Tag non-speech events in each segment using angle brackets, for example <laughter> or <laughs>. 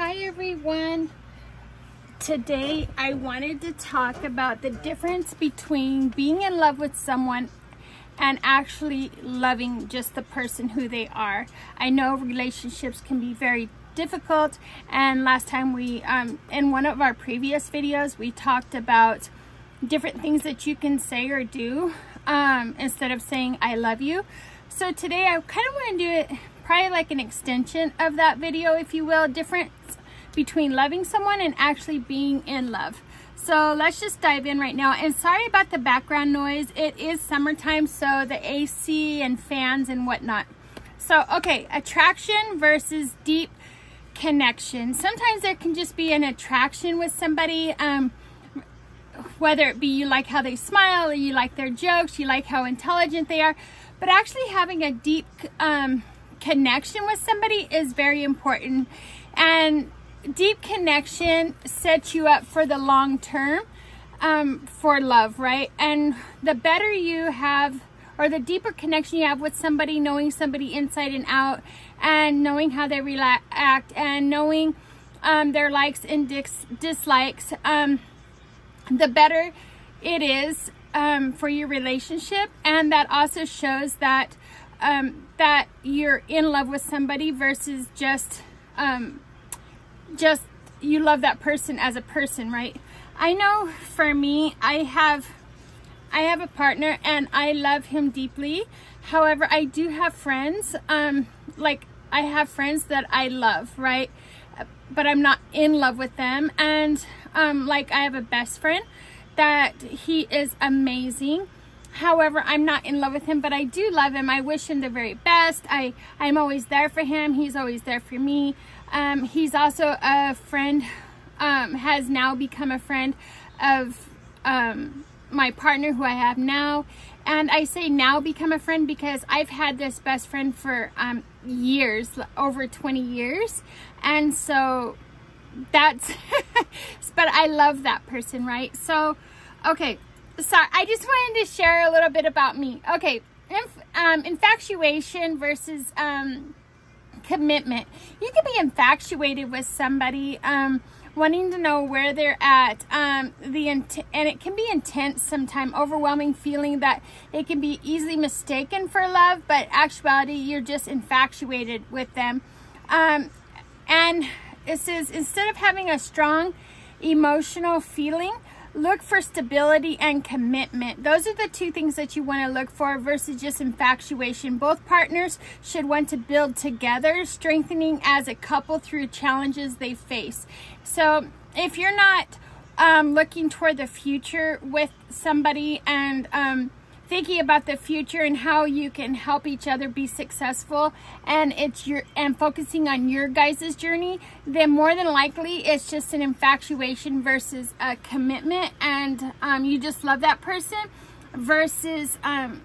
Hi everyone. Today I wanted to talk about the difference between being in love with someone and actually loving just the person who they are. I know relationships can be very difficult and last time we um, in one of our previous videos we talked about different things that you can say or do um, instead of saying I love you. So today I kind of want to do it probably like an extension of that video, if you will, difference between loving someone and actually being in love. So let's just dive in right now. And sorry about the background noise. It is summertime, so the AC and fans and whatnot. So, okay, attraction versus deep connection. Sometimes there can just be an attraction with somebody, um, whether it be you like how they smile, you like their jokes, you like how intelligent they are, but actually having a deep um, connection with somebody is very important. And deep connection sets you up for the long term um, for love, right? And the better you have, or the deeper connection you have with somebody, knowing somebody inside and out, and knowing how they react, and knowing um, their likes and dis dislikes, um, the better it is um, for your relationship. And that also shows that um, that you're in love with somebody versus just um, just you love that person as a person, right? I know for me, I have I have a partner and I love him deeply. However, I do have friends, um, like I have friends that I love, right? But I'm not in love with them. And um, like I have a best friend that he is amazing However, I'm not in love with him, but I do love him. I wish him the very best. I, I'm always there for him. He's always there for me. Um, he's also a friend, um, has now become a friend of um, my partner who I have now. And I say now become a friend because I've had this best friend for um, years, over 20 years. And so that's, <laughs> but I love that person, right? So, okay sorry, I just wanted to share a little bit about me. Okay, inf um, infatuation versus um, commitment. You can be infatuated with somebody, um, wanting to know where they're at. Um, the and it can be intense, sometimes overwhelming feeling that it can be easily mistaken for love, but actuality you're just infatuated with them. Um, and it says instead of having a strong emotional feeling, look for stability and commitment. Those are the two things that you want to look for versus just infatuation. Both partners should want to build together, strengthening as a couple through challenges they face. So if you're not um, looking toward the future with somebody and um, thinking about the future and how you can help each other be successful and it's your and focusing on your guys' journey, then more than likely it's just an infatuation versus a commitment and um, you just love that person versus um,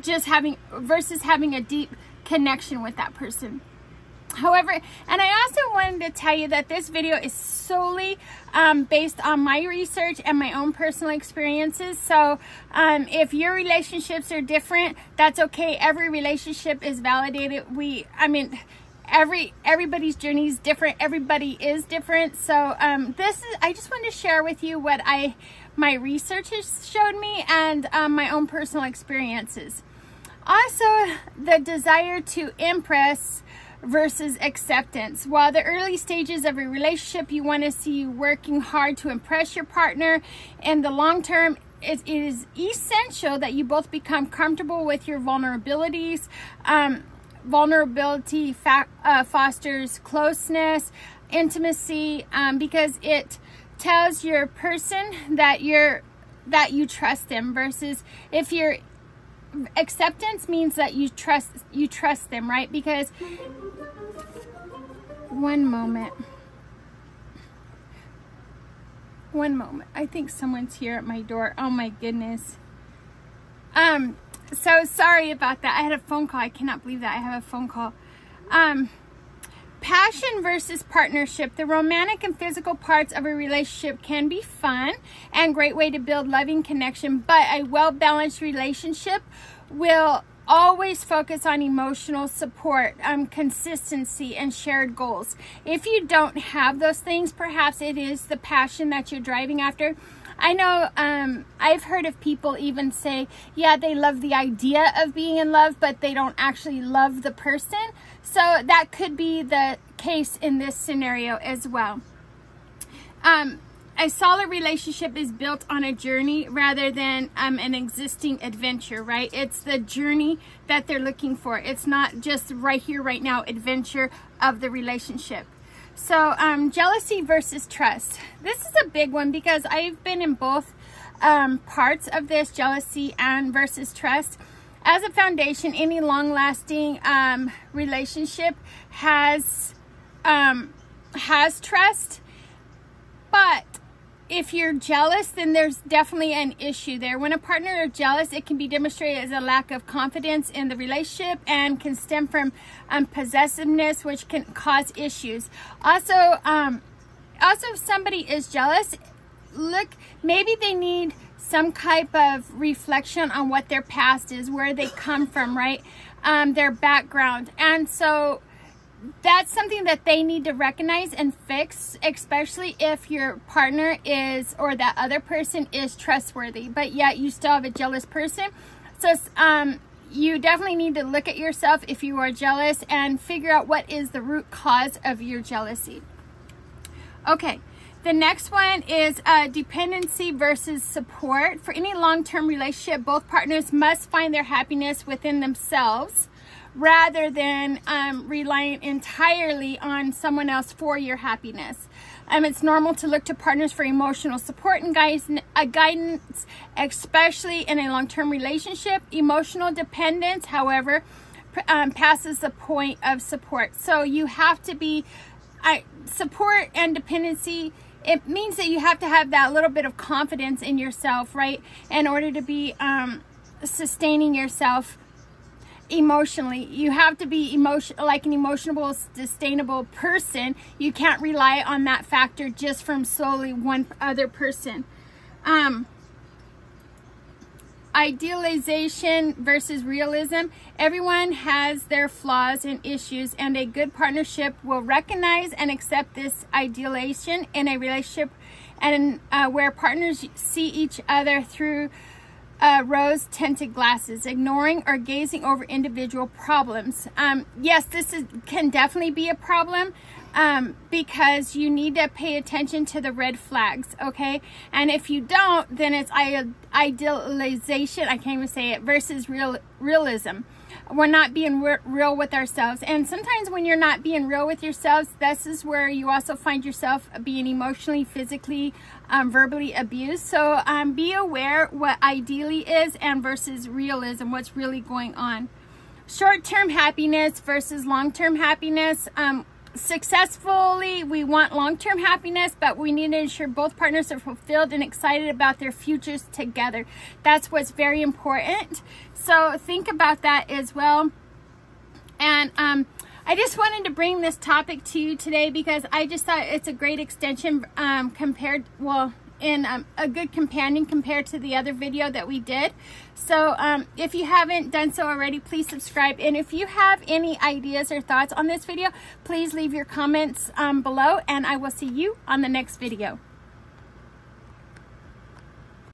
just having versus having a deep connection with that person. However, and I also wanted to tell you that this video is solely um, based on my research and my own personal experiences. So um, if your relationships are different, that's okay. Every relationship is validated. We, I mean, every everybody's journey is different. Everybody is different. So um, this is, I just wanted to share with you what I, my research has showed me and um, my own personal experiences. Also, the desire to impress versus acceptance. While the early stages of a relationship, you want to see you working hard to impress your partner. In the long term, it is essential that you both become comfortable with your vulnerabilities. Um, vulnerability uh, fosters closeness, intimacy, um, because it tells your person that you're that you trust them versus if you're acceptance means that you trust you trust them right because one moment. One moment. I think someone's here at my door. Oh my goodness. Um so sorry about that. I had a phone call. I cannot believe that i have a phone call. Um Passion versus partnership. The romantic and physical parts of a relationship can be fun and great way to build loving connection, but a well-balanced relationship will always focus on emotional support, um, consistency, and shared goals. If you don't have those things, perhaps it is the passion that you're driving after. I know um, I've heard of people even say, yeah, they love the idea of being in love, but they don't actually love the person. So that could be the case in this scenario as well. Um, a solid relationship is built on a journey rather than um, an existing adventure, right? It's the journey that they're looking for. It's not just right here, right now adventure of the relationship. So um, jealousy versus trust. This is a big one because I've been in both um, parts of this, jealousy and versus trust. As a foundation, any long-lasting um, relationship has um, has trust, but if you're jealous, then there's definitely an issue there. When a partner is jealous, it can be demonstrated as a lack of confidence in the relationship and can stem from um, possessiveness, which can cause issues. Also, um, also if somebody is jealous, look, maybe they need some type of reflection on what their past is, where they come from, right? Um, their background. And so that's something that they need to recognize and fix, especially if your partner is or that other person is trustworthy, but yet you still have a jealous person. So um, you definitely need to look at yourself if you are jealous and figure out what is the root cause of your jealousy. Okay. The next one is uh, dependency versus support. For any long-term relationship, both partners must find their happiness within themselves rather than um, relying entirely on someone else for your happiness. Um, it's normal to look to partners for emotional support and guidance, uh, especially in a long-term relationship. Emotional dependence, however, um, passes the point of support. So you have to be, I, support and dependency, it means that you have to have that little bit of confidence in yourself, right? In order to be um, sustaining yourself emotionally. You have to be emotion like an emotional, sustainable person. You can't rely on that factor just from solely one other person. Um, idealization versus realism. Everyone has their flaws and issues, and a good partnership will recognize and accept this idealization in a relationship and uh, where partners see each other through uh, rose tinted glasses, ignoring or gazing over individual problems. Um, yes, this is, can definitely be a problem um, because you need to pay attention to the red flags, okay? And if you don't, then it's idealization, I can't even say it, versus real realism we're not being real with ourselves. And sometimes when you're not being real with yourselves, this is where you also find yourself being emotionally, physically, um, verbally abused. So um, be aware what ideally is and versus realism, what's really going on. Short-term happiness versus long-term happiness. Um, successfully, we want long-term happiness, but we need to ensure both partners are fulfilled and excited about their futures together. That's what's very important. So think about that as well. And um, I just wanted to bring this topic to you today because I just thought it's a great extension um, compared, well, in um, a good companion compared to the other video that we did. So um, if you haven't done so already, please subscribe. And if you have any ideas or thoughts on this video, please leave your comments um, below and I will see you on the next video.